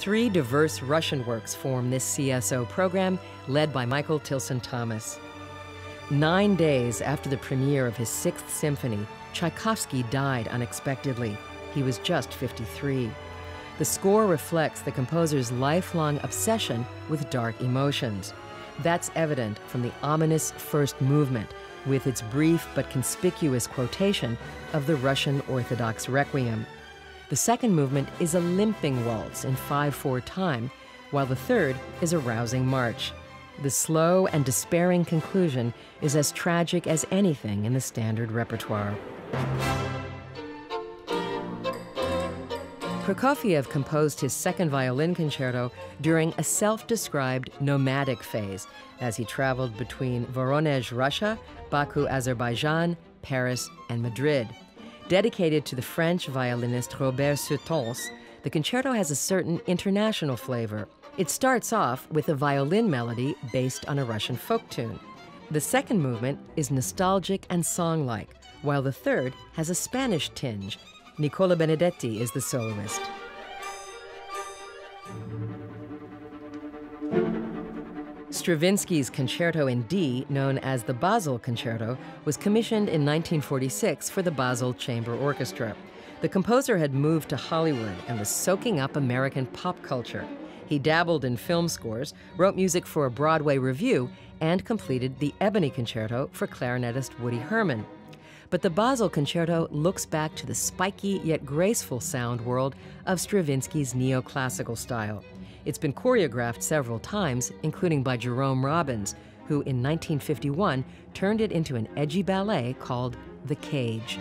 Three diverse Russian works form this CSO program, led by Michael Tilson Thomas. Nine days after the premiere of his Sixth Symphony, Tchaikovsky died unexpectedly. He was just 53. The score reflects the composer's lifelong obsession with dark emotions. That's evident from the ominous first movement, with its brief but conspicuous quotation of the Russian Orthodox Requiem. The second movement is a limping waltz in 5 4 time, while the third is a rousing march. The slow and despairing conclusion is as tragic as anything in the standard repertoire. Prokofiev composed his second violin concerto during a self described nomadic phase as he traveled between Voronezh, Russia, Baku, Azerbaijan, Paris, and Madrid. Dedicated to the French violinist Robert Soetens, the concerto has a certain international flavor. It starts off with a violin melody based on a Russian folk tune. The second movement is nostalgic and song like, while the third has a Spanish tinge Nicola Benedetti is the soloist. Stravinsky's Concerto in D, known as the Basel Concerto, was commissioned in 1946 for the Basel Chamber Orchestra. The composer had moved to Hollywood and was soaking up American pop culture. He dabbled in film scores, wrote music for a Broadway revue, and completed the Ebony Concerto for clarinetist Woody Herman. But the Basel Concerto looks back to the spiky yet graceful sound world of Stravinsky's neoclassical style. It's been choreographed several times, including by Jerome Robbins, who in 1951 turned it into an edgy ballet called The Cage.